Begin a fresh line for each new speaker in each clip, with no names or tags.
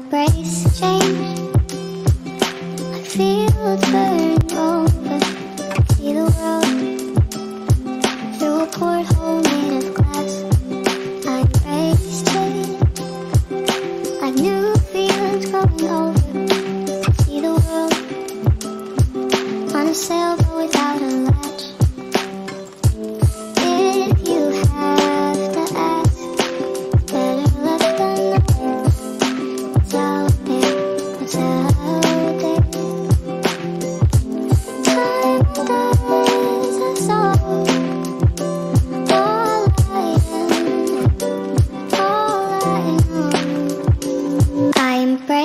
embrace change. I feel it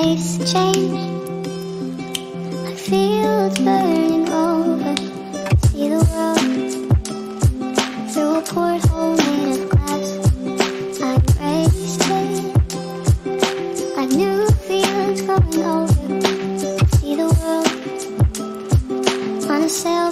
waves change. I feel it burning over See the world. Through a porthole made of glass I embraced it. I knew feelings coming over See the world. On a sail